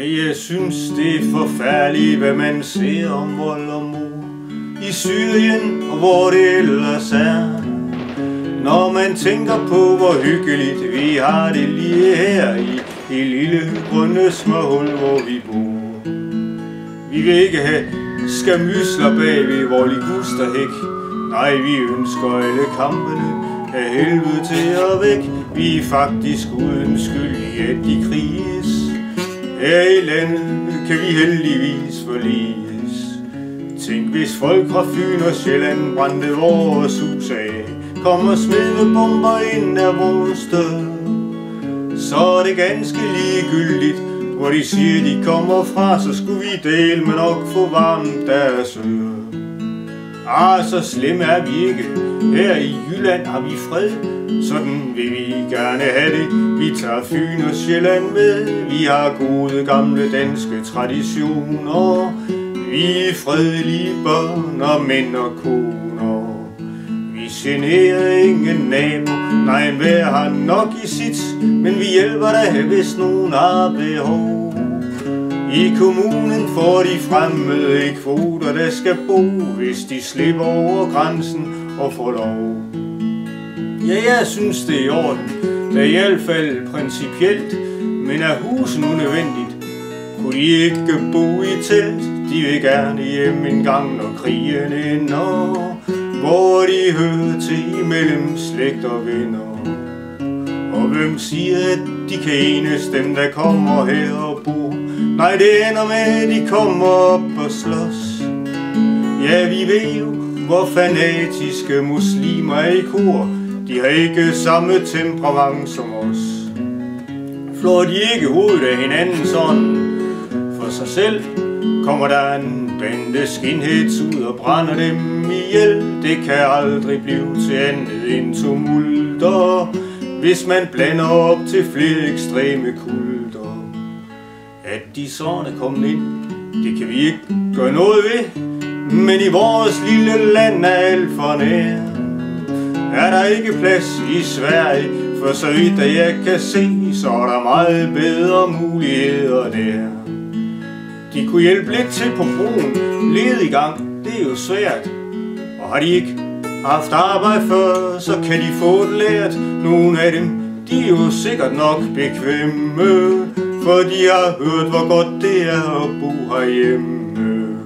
jeg synes det er forfærdeligt, hvad man ser om vold og mor I Syrien og hvor det ellers er. Når man tænker på, hvor hyggeligt vi har det lige her i det lille grønne småhul, hvor vi bor. Vi vil ikke have skamysler bag ved hvor ligusterhæk Nej, vi ønsker alle kampene af helvede til at væk. Vi er faktisk uden skyld i, at de krige her i landet kan vi heldigvis forliges. Tænk hvis folk fra Fyn og Sjælland brændte vores hus af. og smede bomber ind af vores dør. Så er det ganske ligegyldigt, hvor de siger de kommer fra, så skulle vi dele med nok få varmt deres ører. Ah, så slemme er vi ikke. Her i Jylland har vi fred. Sådan vil vi gerne have det. Vi tager Fyn og Sjælland med. Vi har gode gamle danske traditioner. Vi er fredelige børn og mænd og koner. Vi generer ingen nabo. Nej, hver har nok i sit. Men vi hjælper dig, hvis nogen har behov. I kommunen får de fremmede kvoter, der skal bo, hvis de slipper over grænsen og får lov. Ja, jeg synes det er i orden, da i hvert fald principielt, men er husen unødvendigt? Kunne de ikke bo i telt? De vil gerne hjem en gang, når krigen ender, hvor de hører til imellem slægt og venner. Og hvem siger, at de kan enes dem, der kommer her og bor? Nej, det ender med, at de kommer op og slås. Ja, vi ved jo, hvor fanatiske muslimer er i kor. De har ikke samme temperament som os. Flår de ikke hovedet af hinanden sådan for sig selv, kommer der en bande skinheads ud og brænder dem ihjel. Det kan aldrig blive til andet end tumulter, hvis man blander op til flere ekstreme kulter. At de sårene kom ind, det kan vi ikke gøre noget ved, men i vores lille land er alt for nær. Er der ikke plads i Sverige, for så vidt at jeg kan se, så er der meget bedre muligheder der. De kunne hjælpe lidt til på broen, led i gang, det er jo svært. Og har de ikke haft arbejde før, så kan de få det lært. Nogle af dem, de er jo sikkert nok bekvemme, fordi jeg har hørt, hvor godt det er at bo herhjemme.